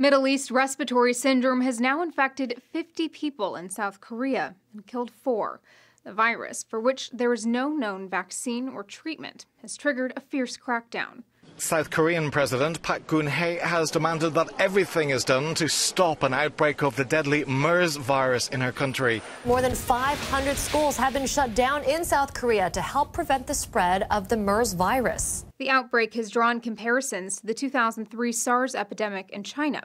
Middle East respiratory syndrome has now infected 50 people in South Korea and killed four. The virus, for which there is no known vaccine or treatment, has triggered a fierce crackdown. South Korean President Park Geun-hye has demanded that everything is done to stop an outbreak of the deadly MERS virus in her country. More than 500 schools have been shut down in South Korea to help prevent the spread of the MERS virus. The outbreak has drawn comparisons to the 2003 SARS epidemic in China,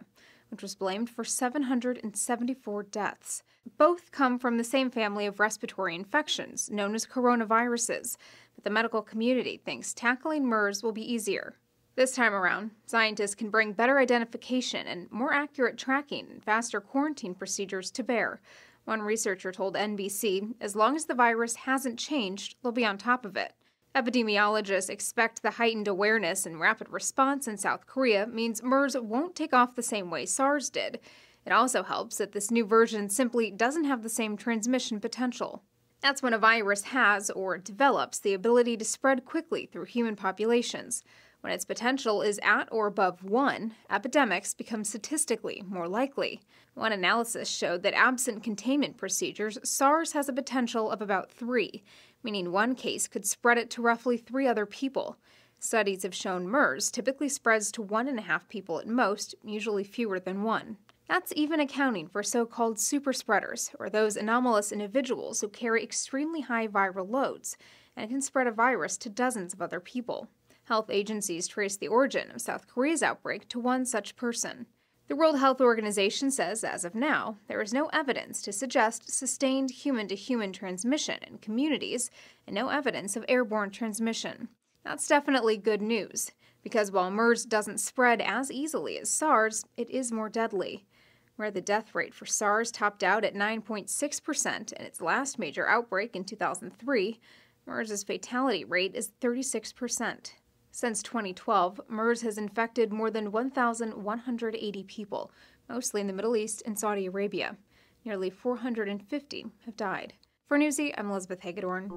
which was blamed for 774 deaths. Both come from the same family of respiratory infections, known as coronaviruses, but the medical community thinks tackling MERS will be easier. This time around, scientists can bring better identification and more accurate tracking and faster quarantine procedures to bear. One researcher told NBC as long as the virus hasn't changed, they'll be on top of it. Epidemiologists expect the heightened awareness and rapid response in South Korea means MERS won't take off the same way SARS did. It also helps that this new version simply doesn't have the same transmission potential. That's when a virus has, or develops, the ability to spread quickly through human populations. When its potential is at or above 1, epidemics become statistically more likely. One analysis showed that absent containment procedures, SARS has a potential of about 3, meaning one case could spread it to roughly three other people. Studies have shown MERS typically spreads to one and a half people at most, usually fewer than one. That's even accounting for so called super spreaders, or those anomalous individuals who carry extremely high viral loads and can spread a virus to dozens of other people. Health agencies trace the origin of South Korea's outbreak to one such person. The World Health Organization says, as of now, there is no evidence to suggest sustained human to human transmission in communities and no evidence of airborne transmission. That's definitely good news, because while MERS doesn't spread as easily as SARS, it is more deadly. Where the death rate for SARS topped out at 9.6% in its last major outbreak in 2003, MERS's fatality rate is 36%. Since 2012, MERS has infected more than 1,180 people, mostly in the Middle East and Saudi Arabia. Nearly 450 have died. For Newsy, I'm Elizabeth Hagedorn.